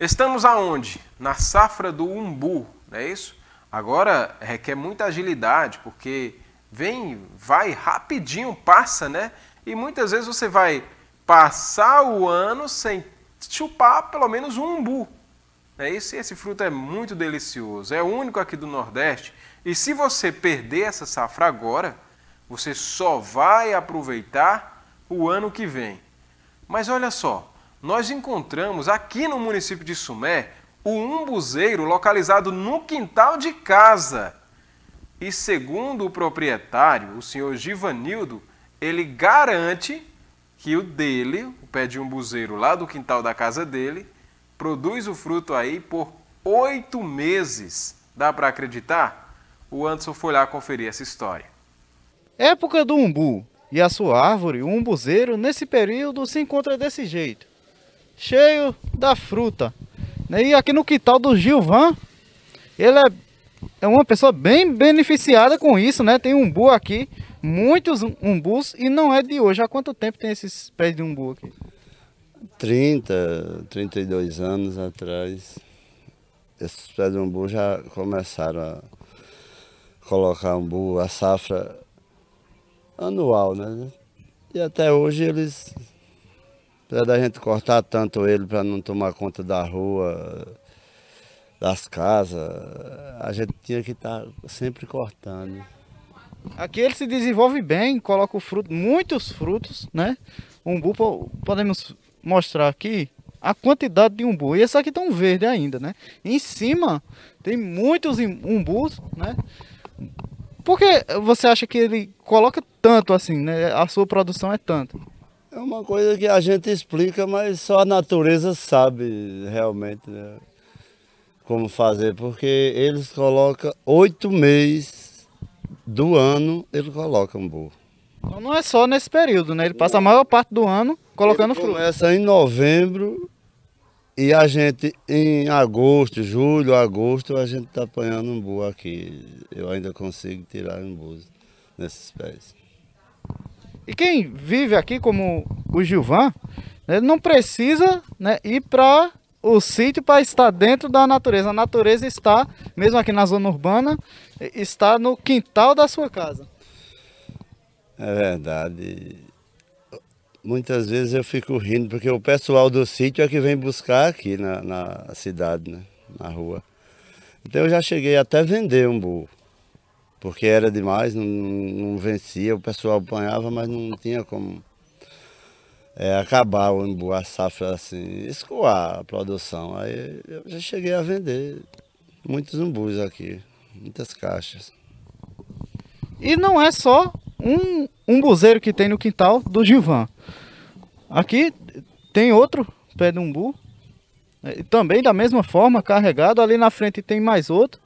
Estamos aonde? Na safra do umbu, não é isso? Agora requer muita agilidade, porque vem, vai rapidinho, passa, né? E muitas vezes você vai passar o ano sem chupar pelo menos um umbu. É isso? E esse fruto é muito delicioso, é único aqui do Nordeste. E se você perder essa safra agora, você só vai aproveitar o ano que vem. Mas olha só, nós encontramos aqui no município de Sumé o umbuzeiro localizado no quintal de casa. E segundo o proprietário, o senhor Givanildo, ele garante que o dele, o pé de umbuzeiro lá do quintal da casa dele, produz o fruto aí por oito meses. Dá para acreditar? O Anderson foi lá conferir essa história. Época do umbu e a sua árvore, o umbuzeiro, nesse período se encontra desse jeito cheio da fruta. Né? E aqui no quintal do Gilvan, ele é, é uma pessoa bem beneficiada com isso, né? Tem umbu aqui, muitos umbus, e não é de hoje. Há quanto tempo tem esses pés de umbu aqui? 30, 32 anos atrás, esses pés de umbu já começaram a colocar umbu, a safra anual, né? E até hoje eles Apesar da gente cortar tanto ele para não tomar conta da rua, das casas, a gente tinha que estar tá sempre cortando. Aqui ele se desenvolve bem, coloca o fruto, muitos frutos, né? Umbu, podemos mostrar aqui a quantidade de umbu. E esse aqui tão verde ainda, né? Em cima tem muitos umbus, né? Por que você acha que ele coloca tanto assim, né? A sua produção é tanto? É uma coisa que a gente explica, mas só a natureza sabe realmente né, como fazer, porque eles colocam oito meses do ano, ele coloca um burro. Então não é só nesse período, né? Ele passa a maior parte do ano colocando ele fruto. Começa em novembro e a gente em agosto, julho, agosto, a gente está apanhando um burro aqui. Eu ainda consigo tirar um burro nesses pés. E quem vive aqui, como o Gilvan, né, não precisa né, ir para o sítio para estar dentro da natureza. A natureza está, mesmo aqui na zona urbana, está no quintal da sua casa. É verdade. Muitas vezes eu fico rindo, porque o pessoal do sítio é que vem buscar aqui na, na cidade, né, na rua. Então eu já cheguei até vender um burro porque era demais, não, não vencia, o pessoal apanhava, mas não tinha como é, acabar o embu, a safra assim, escoar a produção. Aí eu já cheguei a vender muitos umbus aqui, muitas caixas. E não é só um umbuzeiro que tem no quintal do Gilvan. Aqui tem outro pé de umbu, né, também da mesma forma, carregado. Ali na frente tem mais outro,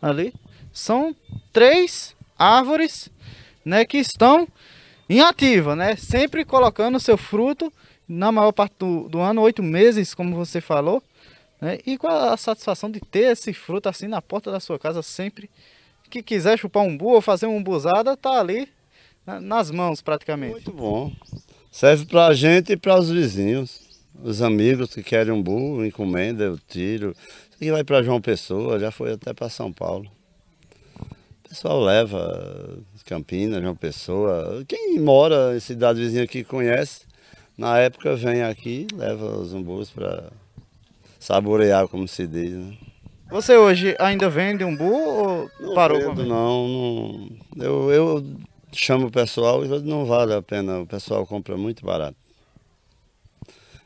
ali são três árvores né, que estão em ativa, né? Sempre colocando seu fruto na maior parte do, do ano, oito meses, como você falou. Né? E com a satisfação de ter esse fruto assim na porta da sua casa sempre. Que quiser chupar um bu ou fazer uma umbuzada, tá ali né, nas mãos praticamente. Muito bom. Serve para a gente e para os vizinhos. Os amigos que querem um bu, encomenda, eu tiro. Isso aqui vai para João Pessoa, já foi até para São Paulo pessoal leva Campinas, uma Pessoa. Quem mora em cidade vizinha aqui conhece, na época vem aqui leva os umbus para saborear, como se diz. Né? Você hoje ainda vende umbu ou não parou? Vendo, não, não. Eu, eu chamo o pessoal e não vale a pena, o pessoal compra muito barato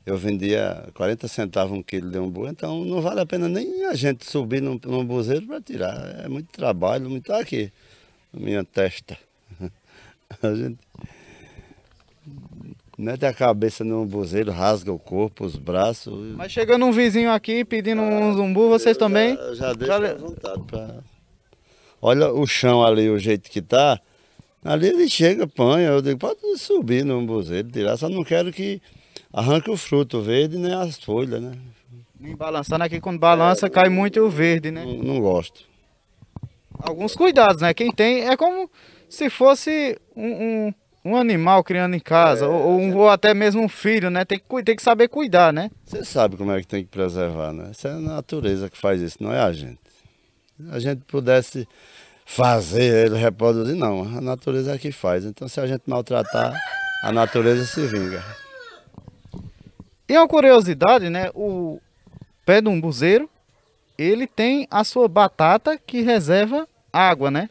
eu vendia 40 centavos um quilo de umbu, então não vale a pena nem a gente subir num, num buzeiro para tirar. É muito trabalho, muito aqui, na minha testa. A gente mete a cabeça no buzeiro, rasga o corpo, os braços. Mas chegando um vizinho aqui pedindo ah, um zumbu, vocês também? Já, já deixo já... à vontade. Pra... Olha o chão ali, o jeito que tá. Ali ele chega, apanha, eu digo, pode subir no buzeiro, tirar, só não quero que arranca o fruto verde nem as folhas, né? Nem balançando aqui, quando balança, é, cai muito o verde, né? Não, não, gosto. Alguns cuidados, né? Quem tem, é como se fosse um, um, um animal criando em casa, é, ou, ou, ou, até mesmo um filho, né? Tem que, tem que saber cuidar, né? Você sabe como é que tem que preservar, né? Isso é a natureza que faz isso, não é a gente. Se a gente pudesse fazer ele reproduzir, não. A natureza é que faz. Então se a gente maltratar, a natureza se vinga. E uma curiosidade, né? O pé de um buzeiro, ele tem a sua batata que reserva água, né?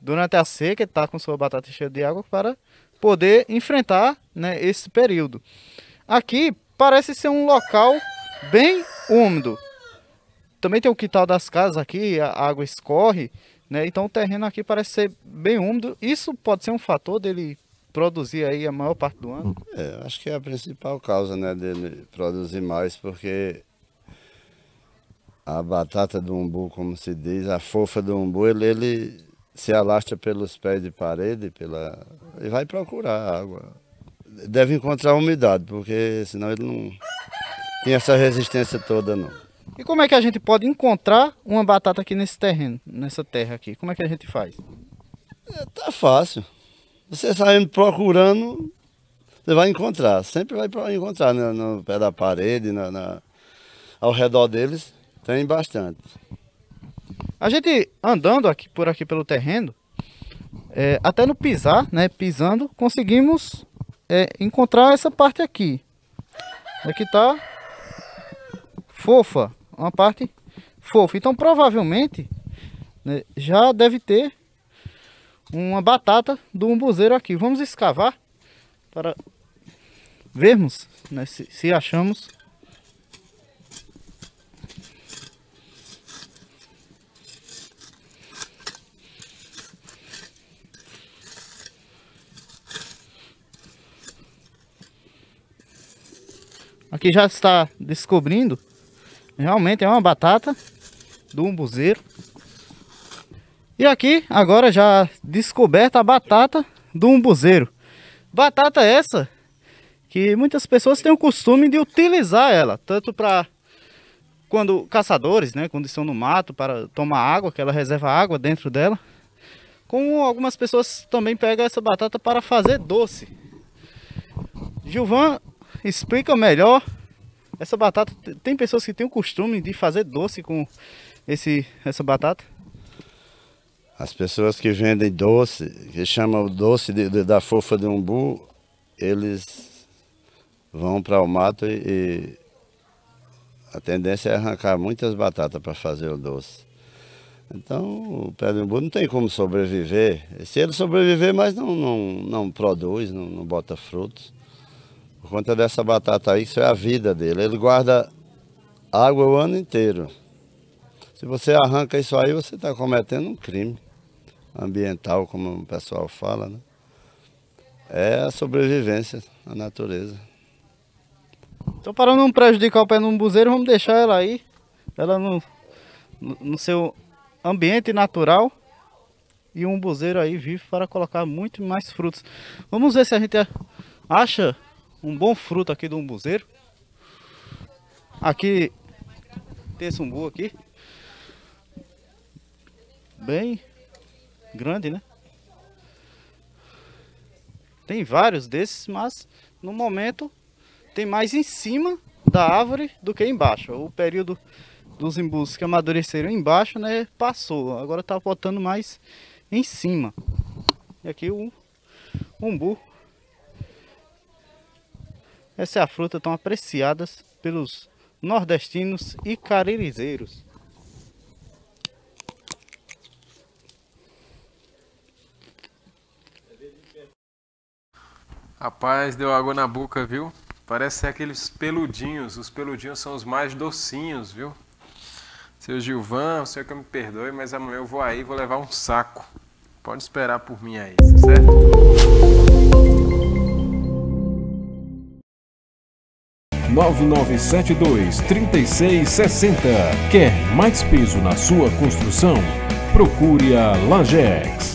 Durante a seca, ele está com sua batata cheia de água para poder enfrentar né, esse período. Aqui parece ser um local bem úmido. Também tem o quintal das casas aqui, a água escorre, né? Então o terreno aqui parece ser bem úmido. Isso pode ser um fator dele produzir aí a maior parte do ano? É, acho que é a principal causa, né, dele produzir mais, porque a batata do umbu, como se diz, a fofa do umbu, ele, ele se alastra pelos pés de parede pela, e vai procurar água. Deve encontrar umidade, porque senão ele não tem essa resistência toda não. E como é que a gente pode encontrar uma batata aqui nesse terreno, nessa terra aqui? Como é que a gente faz? É, tá fácil. Você saindo procurando, você vai encontrar. Sempre vai encontrar né? no pé da parede, na, na, ao redor deles, tem bastante. A gente andando aqui por aqui pelo terreno, é, até no pisar, né, pisando, conseguimos é, encontrar essa parte aqui. Aqui tá fofa, uma parte fofa. Então provavelmente né, já deve ter uma batata do umbuzeiro aqui. Vamos escavar para vermos né, se, se achamos Aqui já está descobrindo. Realmente é uma batata do umbuzeiro. E aqui agora já descoberta a batata do umbuzeiro. Batata essa que muitas pessoas têm o costume de utilizar ela, tanto para quando caçadores, né, quando estão no mato para tomar água, que ela reserva água dentro dela. Como algumas pessoas também pegam essa batata para fazer doce. Gilvan explica melhor. Essa batata, tem pessoas que têm o costume de fazer doce com esse, essa batata? As pessoas que vendem doce, que chamam o doce de, de, da fofa de umbu, eles vão para o mato e, e, a tendência é arrancar muitas batatas para fazer o doce. Então o pé de umbu não tem como sobreviver. Se ele sobreviver, mas não, não, não produz, não, não bota frutos. Por conta dessa batata aí, isso é a vida dele. Ele guarda água o ano inteiro. Se você arranca isso aí, você está cometendo um crime ambiental, como o pessoal fala, né? É a sobrevivência, a natureza. Então, para não prejudicar o pé no buzeiro, vamos deixar ela aí, ela no, no seu ambiente natural. E um buzeiro aí vive para colocar muito mais frutos. Vamos ver se a gente acha um bom fruto aqui do umbuzeiro. Aqui tem esse umbu aqui. Bem grande, né? Tem vários desses, mas no momento tem mais em cima da árvore do que embaixo. O período dos imbus que amadureceram embaixo, né, passou. Agora tá botando mais em cima. E aqui o umbu essa é a fruta tão apreciada pelos nordestinos e caririzeiros. Rapaz, deu água na boca, viu? Parece ser aqueles peludinhos. Os peludinhos são os mais docinhos, viu? Seu Gilvan, o senhor que me perdoe, mas amanhã eu vou aí e vou levar um saco. Pode esperar por mim aí, certo? 9972 3660. Quer mais peso na sua construção? Procure a Lajex.